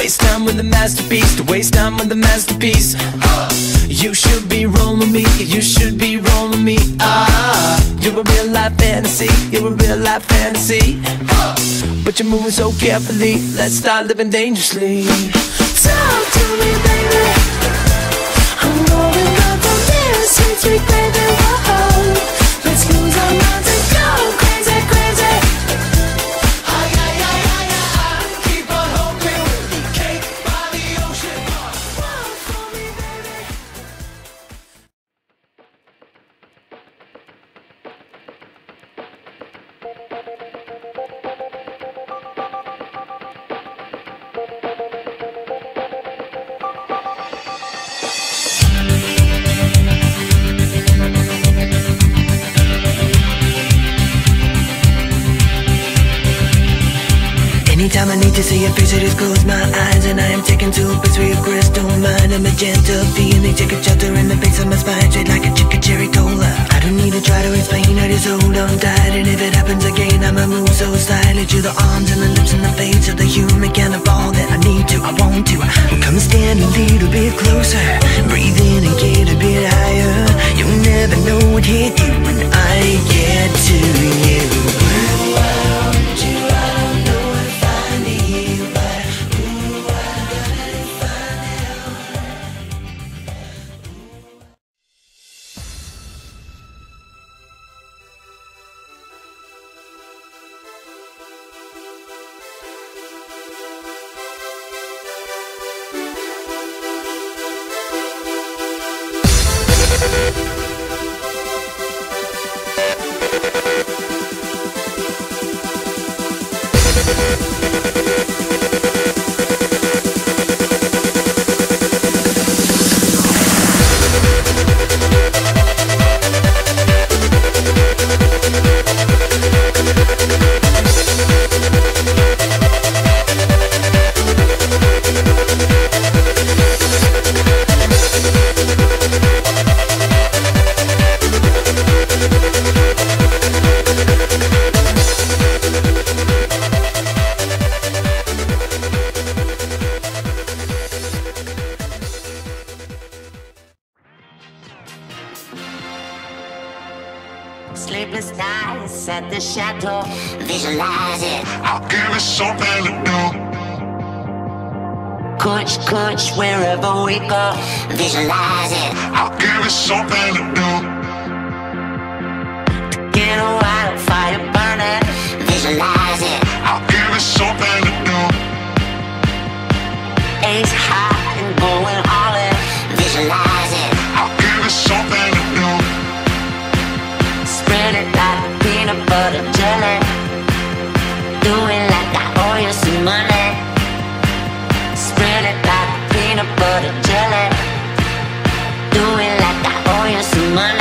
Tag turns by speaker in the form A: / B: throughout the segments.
A: waste time with the masterpiece, to waste time with the masterpiece. You should be rolling me, you should be rolling me. Ah, you're a real life fantasy, you're a real life fantasy. But you're moving so carefully, let's start living dangerously. Talk to me, baby. I'm rolling up on this, sweet baby. Whoa, let's lose our minds.
B: I need to see your face, I just close my eyes And I am taken to a place where your crystal mind. A magenta feeling, take a shelter in the base of my spine Straight like a chicken cherry cola. I don't need to try to explain, I just hold on tight And if it happens again, I'ma move so silently To the arms and the lips and the face of the human kind of all that I need to, I want to. Come and stand a little bit closer Breathe in and get a bit higher. You'll never know what hit
C: at the chateau. Visualize it.
D: I'll give you something to do.
C: Coach, coach, wherever we go. Visualize it.
D: I'll give you something to do.
C: Peanut butter jelly. Do it like I owe you some money. Spread it like peanut butter jelly. Do it like I owe you some. Money,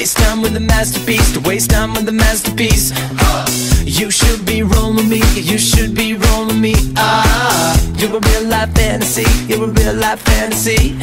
A: waste time with the masterpiece, to waste time with the masterpiece. You should be rolling me, you should be rolling me. Ah, you're a real life fantasy, you're a real life fantasy.